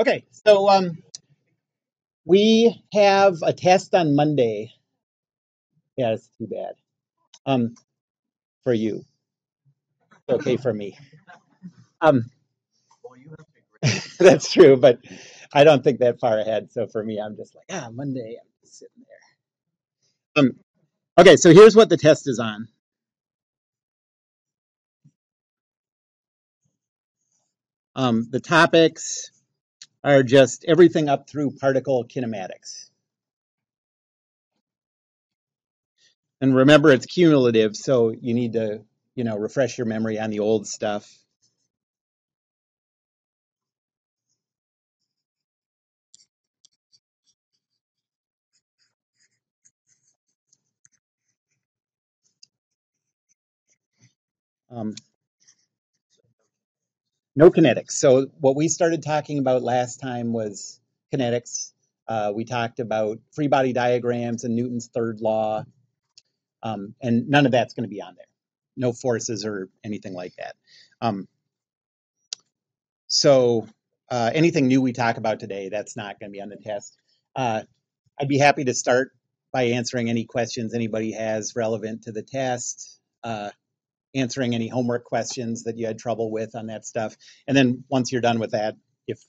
Okay, so um, we have a test on Monday. Yeah, it's too bad. Um, for you, It's okay for me. Um, that's true, but I don't think that far ahead. So for me, I'm just like, ah, Monday, I'm just sitting there. Um, okay, so here's what the test is on. Um, the topics are just everything up through particle kinematics. And remember, it's cumulative, so you need to, you know, refresh your memory on the old stuff. Um, no kinetics. So what we started talking about last time was kinetics. Uh, we talked about free body diagrams and Newton's third law, um, and none of that's going to be on there. No forces or anything like that. Um, so uh, anything new we talk about today, that's not going to be on the test. Uh, I'd be happy to start by answering any questions anybody has relevant to the test. Answering any homework questions that you had trouble with on that stuff. And then once you're done with that, if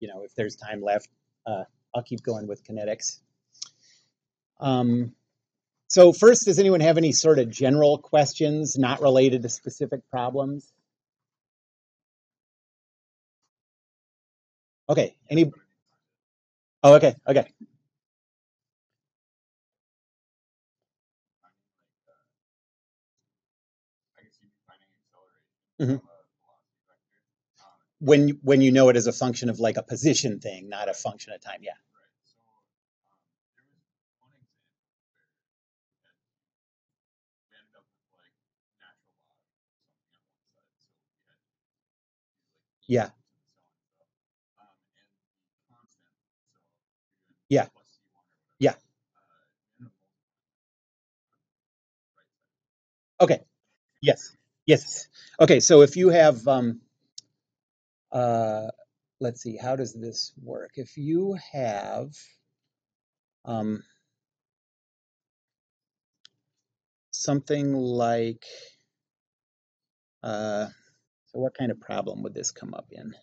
you know if there's time left, uh, I'll keep going with kinetics. Um, so first, does anyone have any sort of general questions not related to specific problems? Okay. Any? Oh, okay. Okay. Mhm. When when you know it as a function of like a position thing, not a function of time. Yeah. Yeah. Yeah. Yeah. Okay. Yes. Yes. Okay. So if you have um uh let's see, how does this work? If you have um something like uh so what kind of problem would this come up in?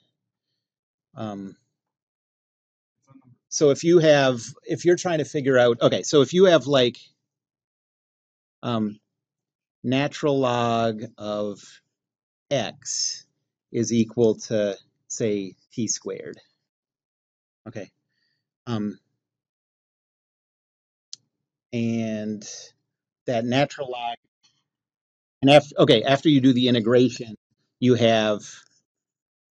Um so if you have if you're trying to figure out okay, so if you have like um natural log of x is equal to say t squared. Okay. Um and that natural log and after okay, after you do the integration, you have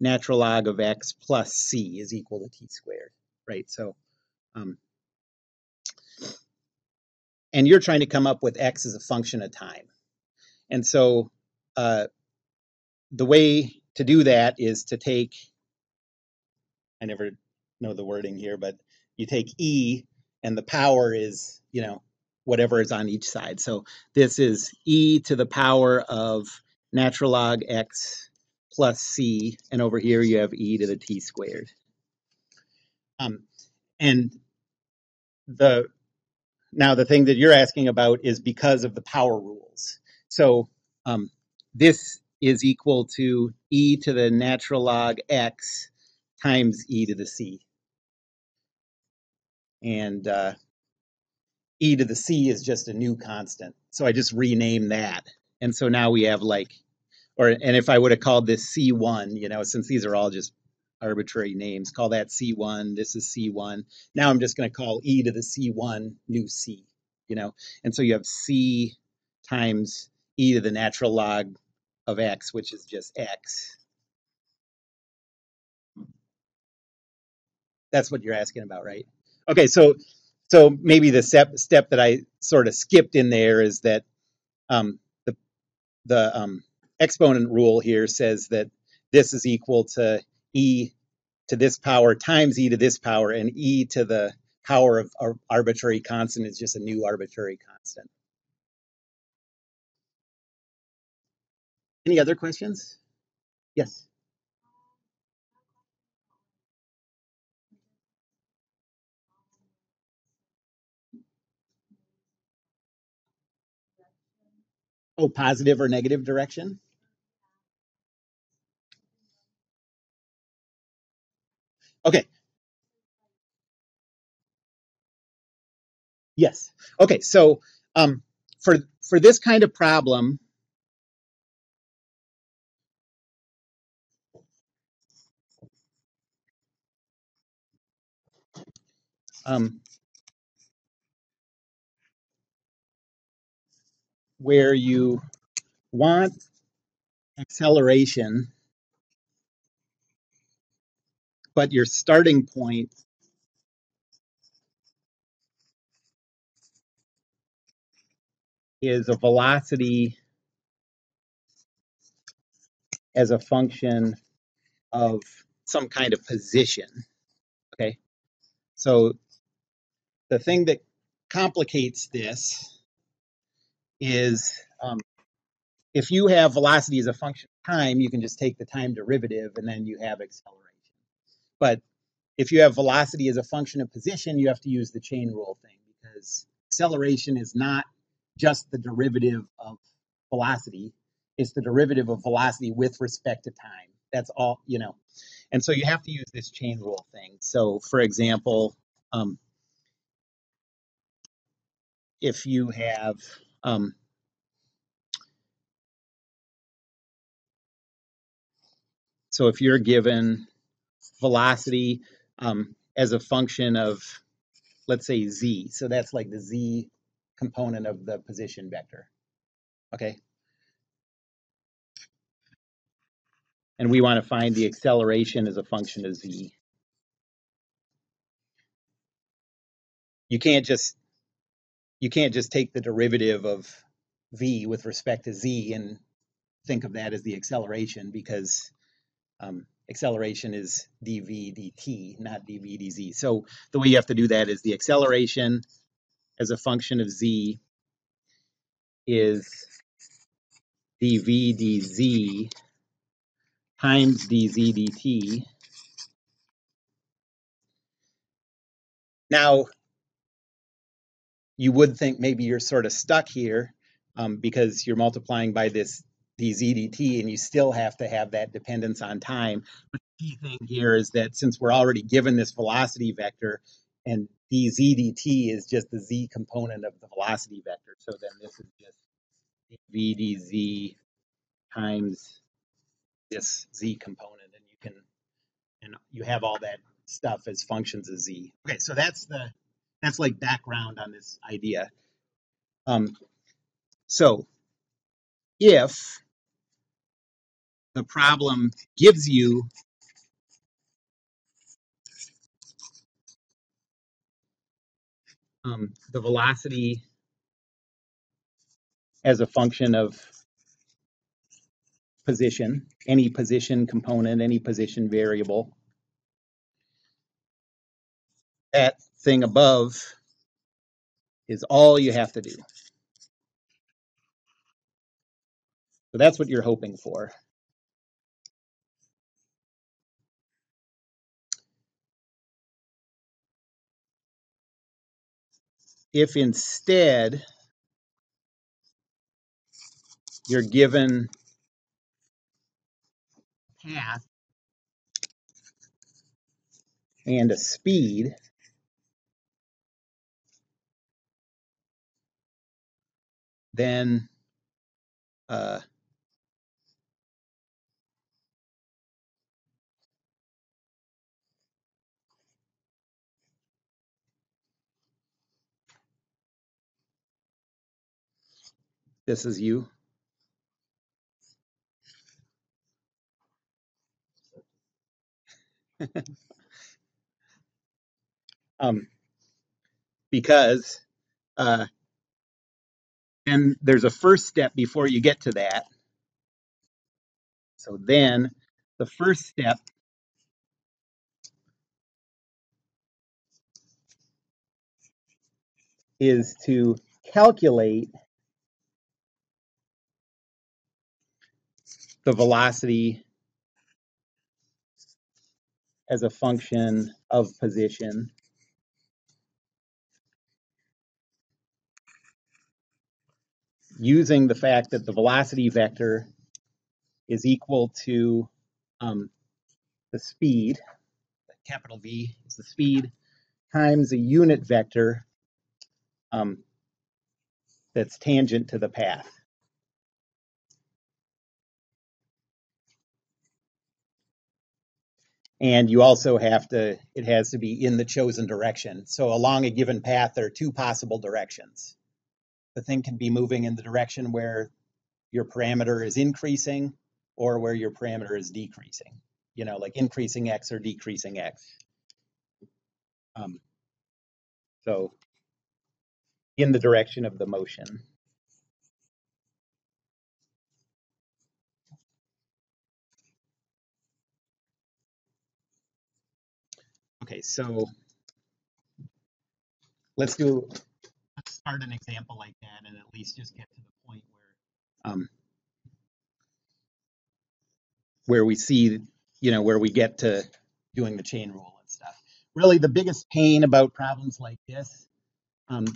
natural log of x plus c is equal to t squared, right? So um and you're trying to come up with x as a function of time. And so uh, the way to do that is to take, I never know the wording here, but you take e and the power is, you know, whatever is on each side. So this is e to the power of natural log x plus c, and over here you have e to the t squared. Um, and the now the thing that you're asking about is because of the power rules. So um, this is equal to e to the natural log x times e to the c. And uh, e to the c is just a new constant. So I just rename that. And so now we have like, or, and if I would have called this C1, you know, since these are all just arbitrary names, call that C1, this is C1. Now I'm just going to call e to the C1 new c, you know. And so you have c times e to the natural log of x, which is just x. That's what you're asking about, right? Okay, so so maybe the step step that I sort of skipped in there is that um, the the um, exponent rule here says that this is equal to e to this power times e to this power, and e to the power of ar- arbitrary constant is just a new arbitrary constant. Any other questions? Yes. Oh, positive or negative direction? Okay. Yes. Okay. So um, for for this kind of problem, um, where you want acceleration, but your starting point is a velocity as a function of some kind of position. Okay, so the thing that complicates this is um, if you have velocity as a function of time, you can just take the time derivative and then you have acceleration. But if you have velocity as a function of position, you have to use the chain rule thing because acceleration is not just the derivative of velocity, it's the derivative of velocity with respect to time. That's all, you know. And so you have to use this chain rule thing. So, for example, um, if you have, um, so if you're given velocity um, as a function of, let's say, z, so that's like the z component of the position vector, okay? And we want to find the acceleration as a function of z. You can't just you can't just take the derivative of v with respect to z and think of that as the acceleration because um, acceleration is dv dt, not dv dz. So the way you have to do that is the acceleration as a function of z is dv dz times dz dt. Now you would think maybe you're sort of stuck here um, because you're multiplying by this dzdt and you still have to have that dependence on time. But the key thing here is that since we're already given this velocity vector and dzdt is just the z component of the velocity vector, so then this is just VDZ times this z component and you can and you have all that stuff as functions of z. Okay, so that's the that's like background on this idea. Um, so if the problem gives you um, the velocity as a function of position, any position component, any position variable, that thing above is all you have to do. So that's what you're hoping for. If instead you're given a path and a speed, then uh, this is you. Um, because uh, and there's a first step before you get to that. So then the first step is to calculate the velocity as a function of position. Using the fact that the velocity vector is equal to um, the speed, capital V is the speed, times a unit vector um, that's tangent to the path. And you also have to, it has to be in the chosen direction. So along a given path, there are two possible directions. The thing can be moving in the direction where your parameter is increasing or where your parameter is decreasing, you know, like increasing x or decreasing x. Um, so in the direction of the motion. Okay, so let's do, start an example like that and at least just get to the point where, um, where we see, you know, where we get to doing the chain rule and stuff. Really, the biggest pain about problems like this um,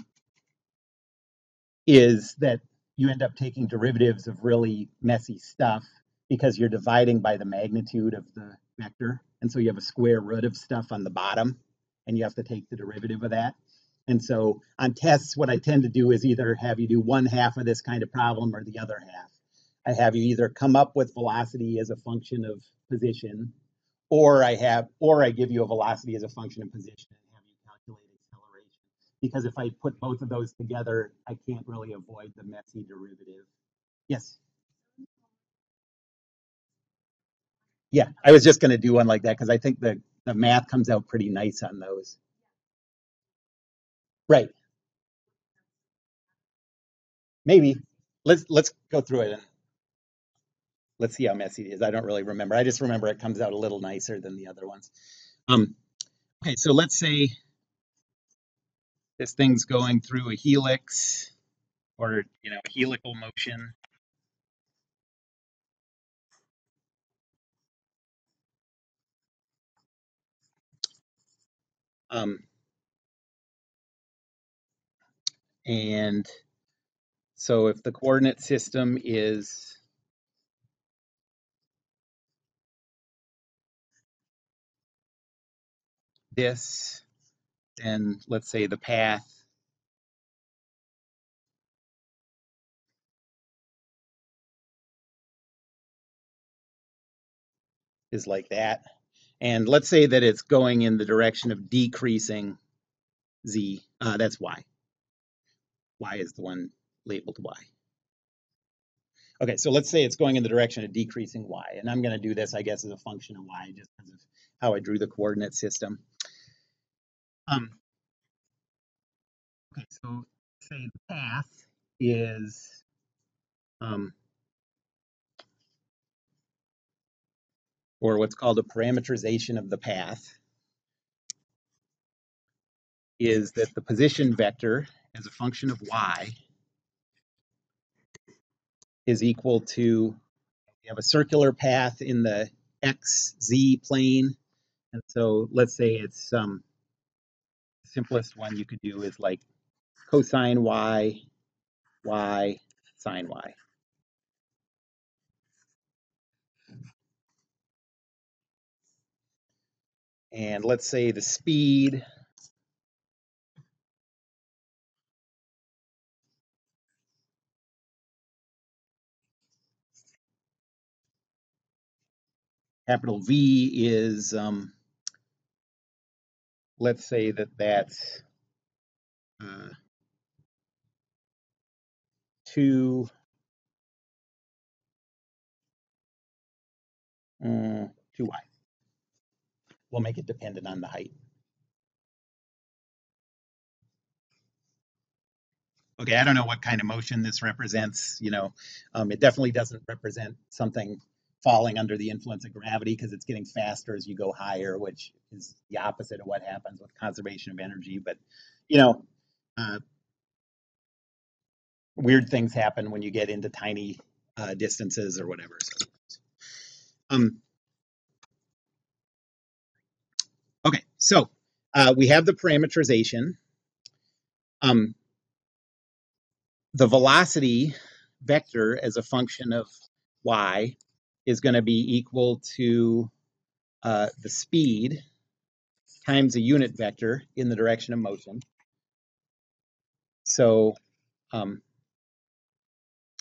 is that you end up taking derivatives of really messy stuff because you're dividing by the magnitude of the vector. And so you have a square root of stuff on the bottom, and you have to take the derivative of that. And so on tests, what I tend to do is either have you do one half of this kind of problem or the other half. I have you either come up with velocity as a function of position, or I have, or I give you a velocity as a function of position and have you calculate acceleration. Because if I put both of those together, I can't really avoid the messy derivative. Yes. Yeah, I was just going to do one like that because I think the the math comes out pretty nice on those. Right. Maybe. Let's let's go through it and let's see how messy it is. I don't really remember. I just remember it comes out a little nicer than the other ones. Um, okay, so let's say this thing's going through a helix or you know helical motion. Um, and so if the coordinate system is this, then let's say the path is like that. And let's say that it's going in the direction of decreasing z. Uh, that's y. y is the one labeled y. Okay, so let's say it's going in the direction of decreasing y. And I'm going to do this, I guess, as a function of y just because of how I drew the coordinate system. Um, okay, so say the path is um, or what's called a parameterization of the path, is that the position vector as a function of y is equal to, we have a circular path in the x, z plane. And so let's say it's um, simplest one you could do is like cosine y, y, sine y. And let's say the speed capital V is, um, let's say that that's uh, 2, mm, 2y. We'll make it dependent on the height. Okay, I don't know what kind of motion this represents. You know, um, it definitely doesn't represent something falling under the influence of gravity because it's getting faster as you go higher, which is the opposite of what happens with conservation of energy. But, you know, uh, weird things happen when you get into tiny uh, distances or whatever. So, um, okay, so uh, we have the parameterization. Um, the velocity vector as a function of y is going to be equal to uh, the speed times a unit vector in the direction of motion. So um,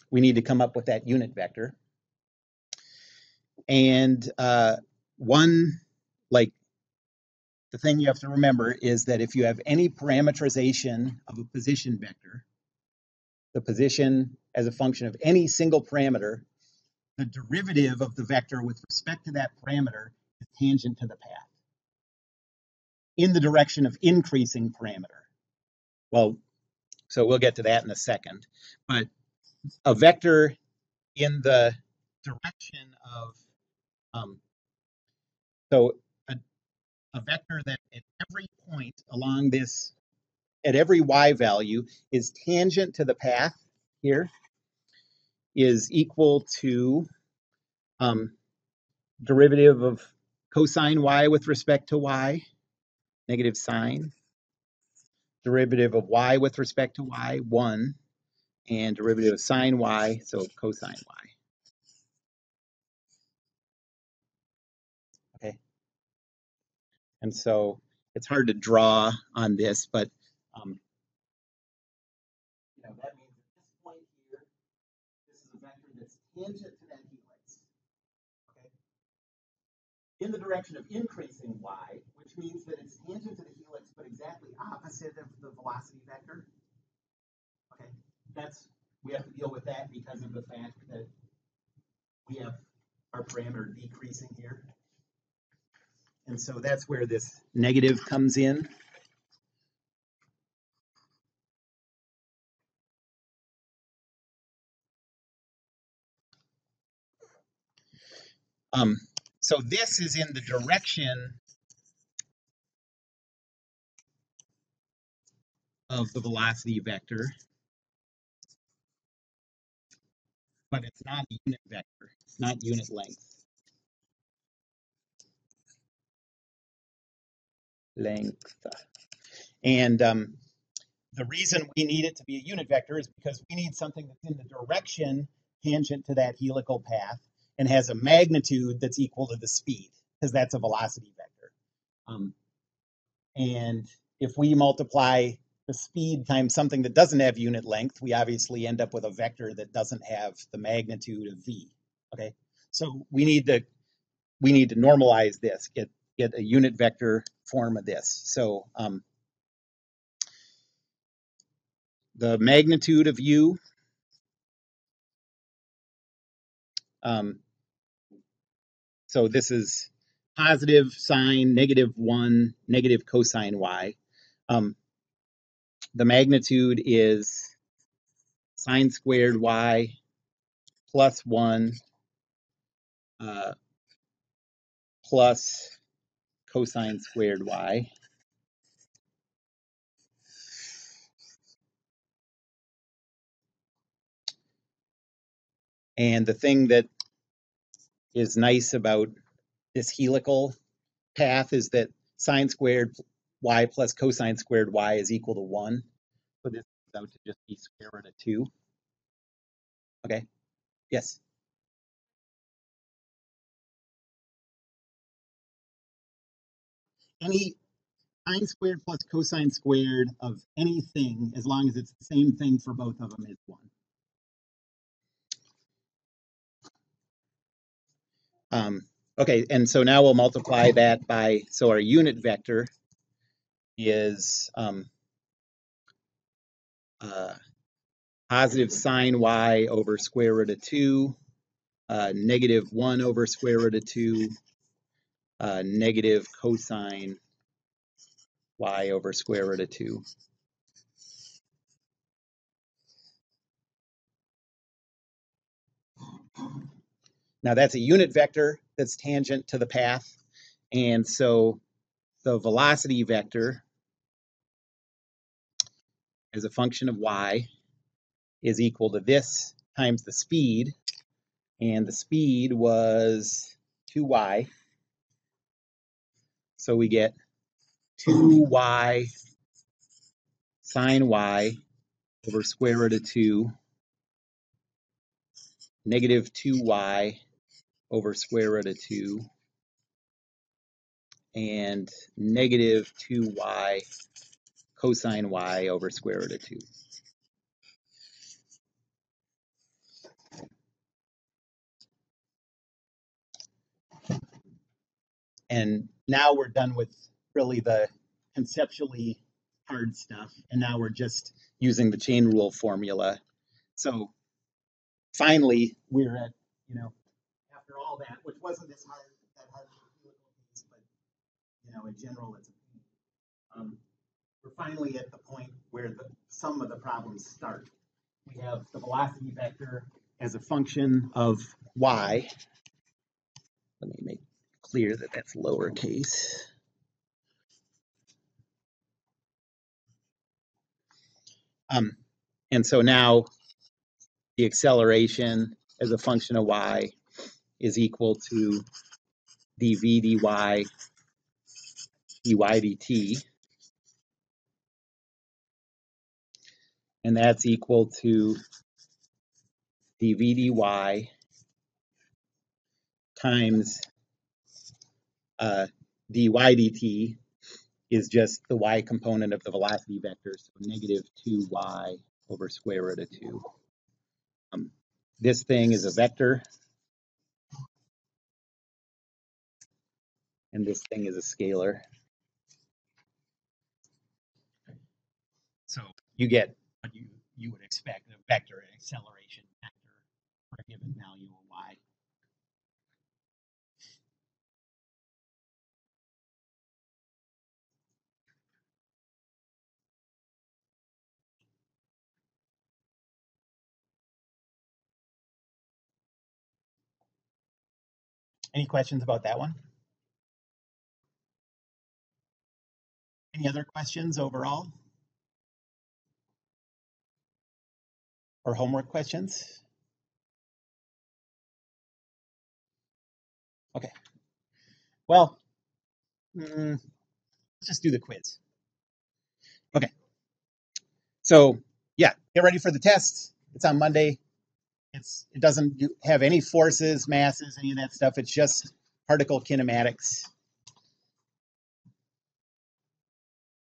we need to come up with that unit vector. And uh, one, like, the thing you have to remember is that if you have any parameterization of a position vector, the position as a function of any single parameter, the derivative of the vector with respect to that parameter is tangent to the path in the direction of increasing parameter. Well, so we'll get to that in a second. But a vector in the direction of, um, so a, a vector that at every point along this, at every y value is tangent to the path here is equal to um, derivative of cosine y with respect to y, negative sine, derivative of y with respect to y, 1, and derivative of sine y, so cosine y. Okay. And so it's hard to draw on this, but um, you know, that means at this point here, this is a vector that's to that helix. Okay. In the direction of increasing y, which means that it's tangent to the helix, but exactly opposite of the velocity vector. Okay, that's we have to deal with that because of the fact that we have our parameter decreasing here. And so that's where this negative comes in. Um, so this is in the direction of the velocity vector, but it's not a unit vector, it's not unit length. Length. And um, the reason we need it to be a unit vector is because we need something that's in the direction tangent to that helical path and has a magnitude that's equal to the speed, because that's a velocity vector. Um, and if we multiply the speed times something that doesn't have unit length, we obviously end up with a vector that doesn't have the magnitude of v. Okay, so we need to we need to normalize this, get get a unit vector form of this. So um, the magnitude of u um, so this is positive sine, negative 1, negative cosine y. Um, the magnitude is sine squared y plus 1 uh, plus cosine squared y. And the thing that is nice about this helical path is that sine squared y plus cosine squared y is equal to 1. So this is out to just be square root of 2. Okay, yes. Any sine squared plus cosine squared of anything, as long as it's the same thing for both of them, is 1. Um, okay, and so now we'll multiply that by, so our unit vector is um, uh, positive sine y over square root of 2, uh, negative 1 over square root of 2, uh, negative cosine y over square root of 2. Now that's a unit vector that's tangent to the path. And so the velocity vector as a function of y is equal to this times the speed. And the speed was 2y. So we get 2y sine y over square root of 2 negative 2y over square root of 2 and negative 2y cosine y over square root of 2. And now we're done with really the conceptually hard stuff. And now we're just using the chain rule formula. So finally, we're at, you know, after all that, which wasn't as hard, that hard a helical case, but, you know, in general, it's, um, we're finally at the point where the, some of the problems start. We have the velocity vector as a function of y. Let me make clear that that's lowercase. Um, and so now the acceleration as a function of y is equal to dv dy dy dt. And that's equal to dv dy times uh, dy dt is just the y component of the velocity vector, so negative 2y over square root of 2. Um, this thing is a vector, and this thing is a scalar. So you get what you, you would expect, a vector acceleration vector for a given value of y. Any questions about that one? Any other questions overall? Or homework questions? Okay. Well, mm, let's just do the quiz. Okay. So yeah, get ready for the test. It's on Monday. It's it doesn't have any forces, masses, any of that stuff. It's just particle kinematics.